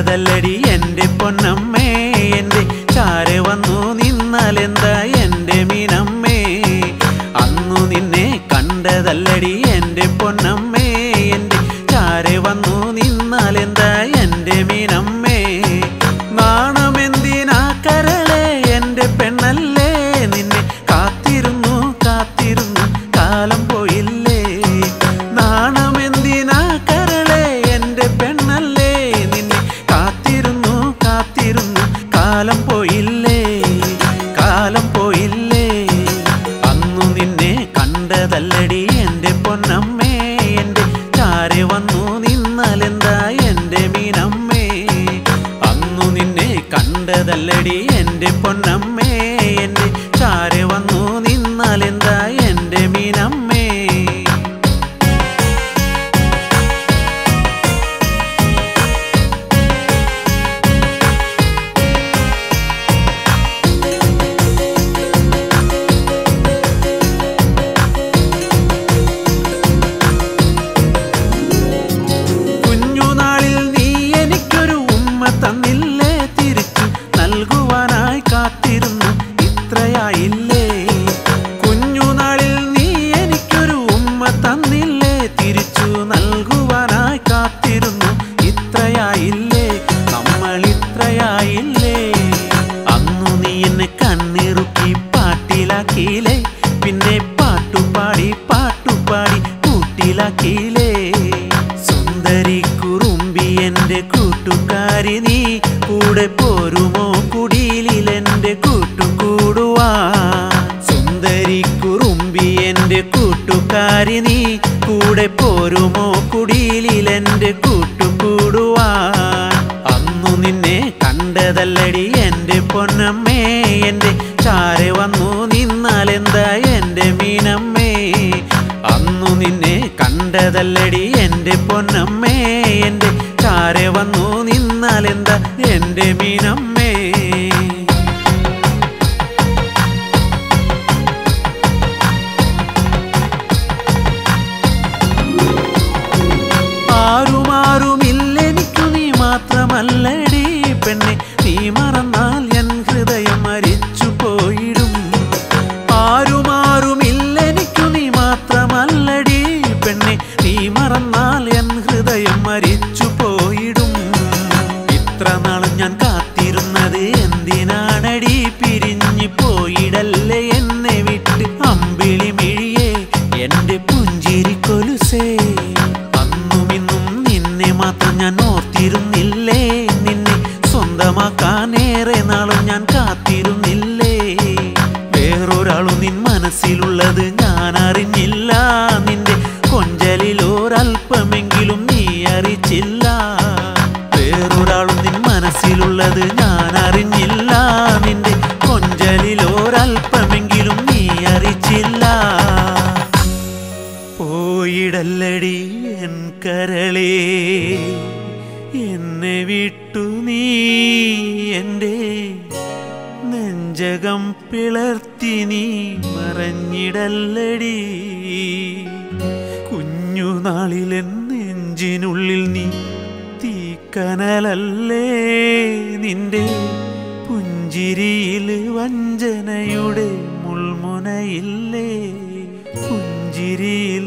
കണ്ടതല്ലടി എന്റെ പൊന്നമ്മേ. എന്റെ ചാര വന്നു നിന്നാലെന്താ എന്റെ മീനമ്മേ? അന്നു നിന്നെ കണ്ടതല്ലടി എന്റെ പൊന്നമ്മേ. എന്റെ ചാര വന്നു നിന്നാലെന്താ എന്റെ കൂട്ടുകാരി നീ കൂടെ പോരുമോ? കുടിലിൽ എന്റെ കൂട്ടുകൂടുവാ. സുന്ദരി കുറുമ്പി എന്റെ കൂട്ടുകാരി നീ കൂടെ പോരുമോ? കുടിലിൽ എന്റെ കൂട്ടുകൂടുവാ. അന്നു നിന്നെ കണ്ടതല്ലടി എന്റെ പൊന്നമ്മേ. എന്റെ ചാരെ വന്നു നിന്നാലെന്താ എന്റെ മീനമ്മേ? അന്നു നിന്നെ കണ്ടതല്ലടി എന്റെ പൊന്നമ്മേ. നിന്നാലെന്താ എന്റെ മീനമ്മേ? ഓർത്തിരുന്നില്ലേ നിന്നെ സ്വന്തമാക്കാനേറെ നാളും ഞാൻ കാത്തിരുന്നില്ലേ? വേറൊരാളും നിൻ മനസ്സിലുള്ളത് ഞാൻ അറിഞ്ഞില്ല. നിന്റെ കൊഞ്ചലിൽ ഒരല്പമെങ്കിലും നീ അറിച്ചില്ല. വേറൊരാളും നിൻ മനസ്സിലുള്ളത് ഞാൻ അറിഞ്ഞില്ല. നിന്റെ കൊഞ്ചലിൽ ഒരല്പമെങ്കിലും നീ അറിച്ചില്ല. പോയിടല്ലടി എൻ കരളേ. എന്നെ വിട്ടു നീ എന്റെ നെഞ്ചകം പിളർത്തി നീ മറഞ്ഞിടല്ലടി. കുഞ്ഞുനാളിലെ നെഞ്ചിനുള്ളിൽ നീ തീക്കനലല്ലേ. നിന്റെ പുഞ്ചിരിയിൽ വഞ്ചനയുടെ മുൾമുനയില്ലേ. പുഞ്ചിരിയിൽ